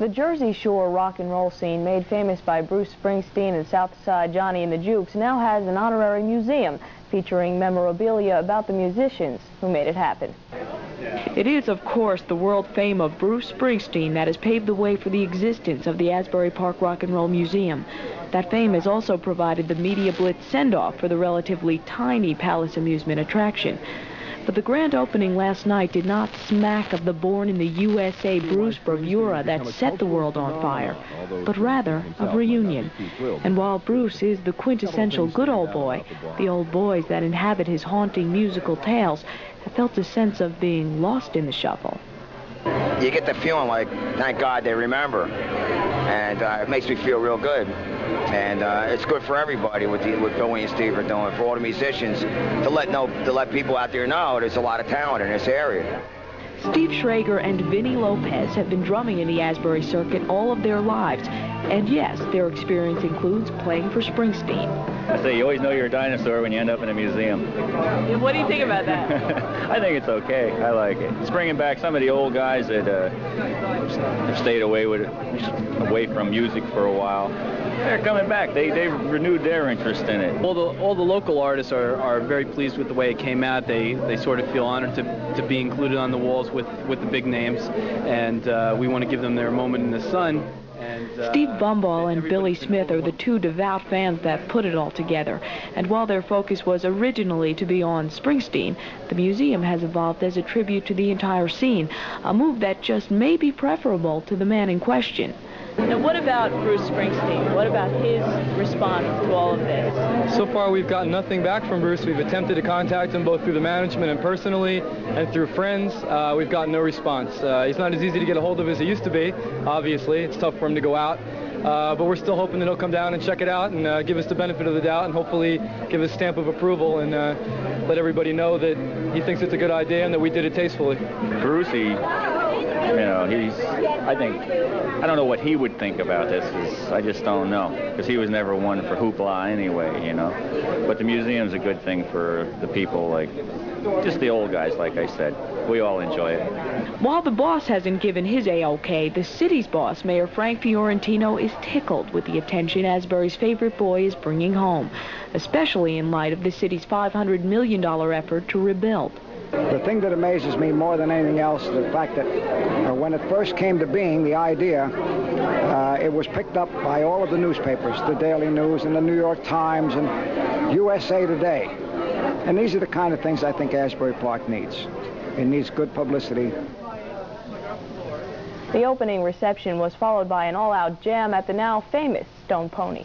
The Jersey Shore rock and roll scene, made famous by Bruce Springsteen and Southside Johnny and the Jukes, now has an honorary museum featuring memorabilia about the musicians who made it happen. It is, of course, the world fame of Bruce Springsteen that has paved the way for the existence of the Asbury Park Rock and Roll Museum. That fame has also provided the media blitz send-off for the relatively tiny Palace Amusement attraction. But the grand opening last night did not smack of the born in the USA Bruce bravura that set the world on fire, but rather of reunion. And while Bruce is the quintessential good old boy, the old boys that inhabit his haunting musical tales have felt a sense of being lost in the shuffle. You get the feeling like, thank God they remember. And uh, it makes me feel real good. And uh, it's good for everybody with the, what Billy and Steve are doing, for all the musicians, to let know, to let people out there know there's a lot of talent in this area. Steve Schraeger and Vini Lopez have been drumming in the Asbury circuit all of their lives. And yes, their experience includes playing for Springsteen. I say you always know you're a dinosaur when you end up in a museum. What do you think about that? I think it's okay. I like it. It's bringing back some of the old guys that uh, have stayed away with away from music for a while. They're coming back. They they renewed their interest in it. All the all the local artists are, are very pleased with the way it came out. They they sort of feel honored to, to be included on the walls with with the big names, and uh, we want to give them their moment in the sun. Uh, Steve Bumball and Billy Smith are the two devout fans that put it all together. And while their focus was originally to be on Springsteen, the museum has evolved as a tribute to the entire scene, a move that just may be preferable to the man in question. Now, what about Bruce Springsteen? What about his response to all of this? So far, we've gotten nothing back from Bruce. We've attempted to contact him both through the management and personally, and through friends. Uh, we've gotten no response. Uh, he's not as easy to get a hold of as he used to be, obviously. It's tough for him to go out. Uh, but we're still hoping that he'll come down and check it out and uh, give us the benefit of the doubt and hopefully give us stamp of approval and uh, let everybody know that he thinks it's a good idea and that we did it tastefully. Brucey you know, he's, I think, I don't know what he would think about this. I just don't know. Because he was never one for hoopla anyway, you know. But the museum's a good thing for the people, like, just the old guys, like I said. We all enjoy it. While the boss hasn't given his A-OK, the city's boss, Mayor Frank Fiorentino, is tickled with the attention Asbury's favorite boy is bringing home, especially in light of the city's $500 million effort to rebuild. The thing that amazes me more than anything else is the fact that uh, when it first came to being, the idea, uh, it was picked up by all of the newspapers, the Daily News and the New York Times and USA Today. And these are the kind of things I think Asbury Park needs. It needs good publicity. The opening reception was followed by an all-out jam at the now famous Stone Pony.